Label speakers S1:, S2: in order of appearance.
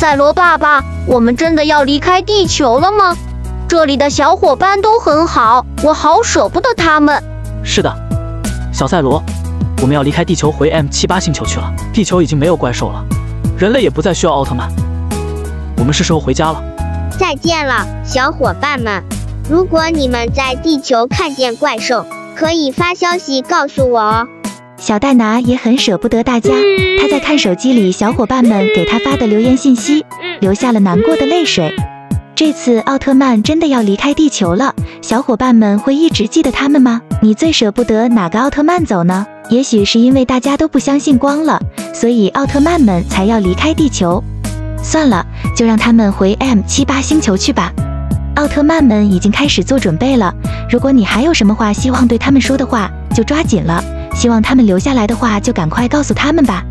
S1: 赛罗爸爸，我们真的要离开地球了吗？这里的小伙伴都很好，我好舍不得他们。
S2: 是的，小赛罗，我们要离开地球回 M 七八星球去了。地球已经没有怪兽了，人类也不再需要奥特曼，我们是时候回家了。
S3: 再见了，小伙伴们！如果你们在地球看见怪兽，可以发消息告诉我哦。
S4: 小戴拿也很舍不得大家，他在看手机里小伙伴们给他发的留言信息，流下了难过的泪水。这次奥特曼真的要离开地球了，小伙伴们会一直记得他们吗？你最舍不得哪个奥特曼走呢？也许是因为大家都不相信光了，所以奥特曼们才要离开地球。算了，就让他们回 M 七八星球去吧。奥特曼们已经开始做准备了。如果你还有什么话希望对他们说的话，就抓紧了。希望他们留下来的话，就赶快告诉他们吧。